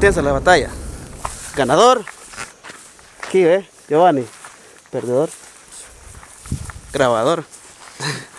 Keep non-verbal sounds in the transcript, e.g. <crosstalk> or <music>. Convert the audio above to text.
intensa la batalla. Ganador. Aquí, ¿eh? Giovanni. Perdedor. Grabador. <laughs>